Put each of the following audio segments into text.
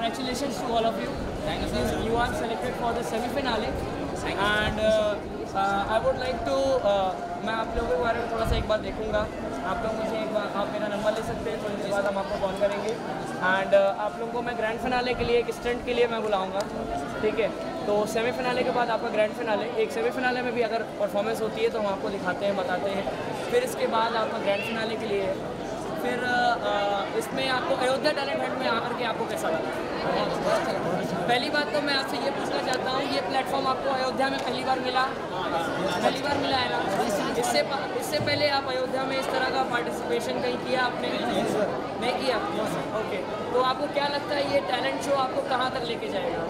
congratulations to all of you. Thank you. sir. You are selected for the semi-finale. And uh, uh, I would like to uh, मैं आप लोगों के बारे में थोड़ा सा एक बार देखूँगा आप लोग मुझे एक बार आप मेरा नंबर ले सकते हैं थोड़ी देर बाद हम आपको कॉल करेंगे एंड आप लोगों को मैं ग्रैंड फिनाले के लिए एक स्टंट के लिए मैं बुलाऊँगा ठीक है तो सेमीफिनाले के बाद आपका ग्रैंड फिनाले एक सेमीफिनाले में भी अगर परफॉर्मेंस होती है तो हम आपको दिखाते हैं बताते हैं फिर इसके बाद आपका ग्रैंड फिनाले के लिए फिर इसमें आपको अयोध्या टैलेंट हंट में आकर के आपको कैसा लगा? पहली बात तो मैं आपसे ये पूछना चाहता हूँ, ये प्लेटफॉर्म आपको अयोध्या में पहली बार मिला? पहली बार मिला है ना? इससे इससे पहले आप अयोध्या में इस तरह का पार्टिसिपेशन कहीं किया आपने? नहीं किया? ओके तो आपको क्या लगता है ये टैलेंट शो आपको कहाँ तक लेके जाएगा?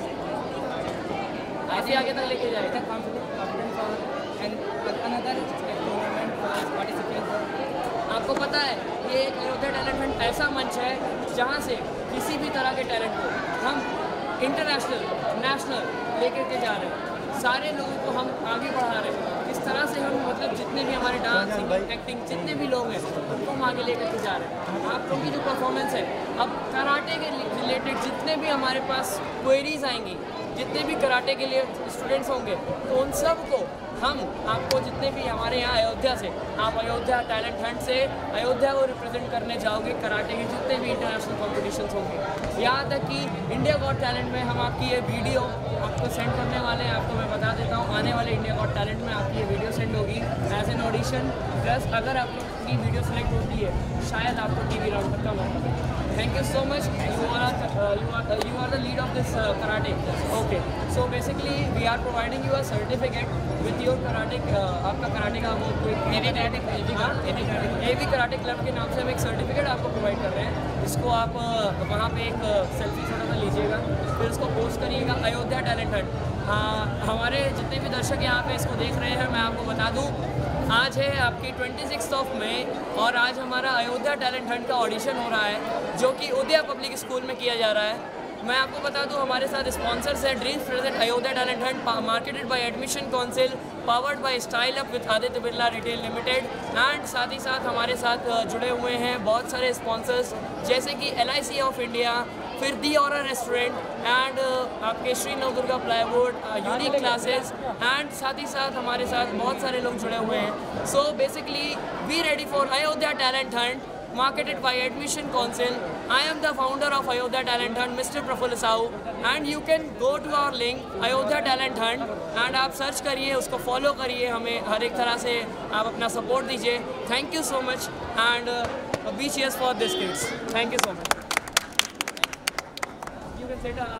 काफ़ी आगे तक लेके जाएगा आपको पता है ये अयोध्या टैलेंट हंट ऐसा मंच है जहाँ से किसी भी तरह के टैलेंट को हम इंटरनेशनल नेशनल लेकर के जा रहे हैं। सारे लोगों को हम आगे बढ़ा रहे हैं। इस तरह से हम मतलब जितने भी हमारे डांस एक्टिंग जितने भी लोग हैं, उनको हम आगे लेकर के जा रहे हैं। आप लोगों की जो परफॉर्मेंस है, अब कराटे के रिलेटेड जितने भी हमारे पास क्वेरीज आएँगी जितने भी कराटे के लिए स्टूडेंट्स होंगे तो उन सबको हम, आपको जितने भी हमारे यहाँ अयोध्या से, आप अयोध्या टैलेंट हंट से अयोध्या को रिप्रेजेंट करने जाओगे, कराटे के जितने भी इंटरनेशनल कॉम्पिटिशन्स होंगे। यहाँ तक कि इंडिया गॉड टैलेंट में हम आपकी ये वीडियो आपको सेंड करने वाले हैं, आपको मैं बता देता हूँ, आने वाले इंडिया गॉड टैलेंट में आपकी ये वीडियो सेंड होगी एज एन ऑडिशन प्लस अगर आप लोग की वीडियो सेलेक्ट होती है, शायद आपको टी वी राउंड का मौका thank you so much you are you are you are the lead of this karate okay so basically we are providing you a certificate with your karate आपका karate का वो कोई एवी karate karate club के नाम से हम एक certificate आपको प्रोवाइड कर रहे हैं। इसको आप uh, वहाँ पे एक सेल्फी छोटा सा लीजिएगा। फिर इसको पोस्ट करिएगा अयोध्या टैलेंट हंट हाँ हमारे जितने भी दर्शक यहाँ पे इसको देख रहे हैं मैं आपको बता दूँ आज है आपकी ट्वेंटी सिक्स ऑफ़ मई और आज हमारा अयोध्या टैलेंट हंट का ऑडिशन हो रहा है, जो कि उदया पब्लिक स्कूल में किया जा रहा है। मैं आपको बता दूँ हमारे साथ स्पॉन्सर्स हैं dreams present Ayodhya talent hunt marketed by admission council powered by style up with Aditya Birla retail limited and साथ ही साथ हमारे साथ जुड़े हुए हैं बहुत सारे स्पॉन्सर्स जैसे कि एलआईसी ऑफ़ इंडिया फिर दी और रेस्टोरेंट एंड आपके Shri Nav Navdurga plywood unique classes and साथ ही साथ हमारे साथ बहुत सारे लोग जुड़े हुए हैं। So basically we ready for Ayodhya talent hunt marketed by Admission Council. I am the founder of Ayodhya Talent Hunt, Mr. Praful Sahu. and you can go to our link Ayodhya Talent Hunt and आप search करिए उसको follow करिए हमें हर एक तरह से आप अपना सपोर्ट दीजिए thank you so much and be cheers for this kids thank you so much